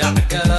doctor.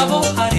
acabó.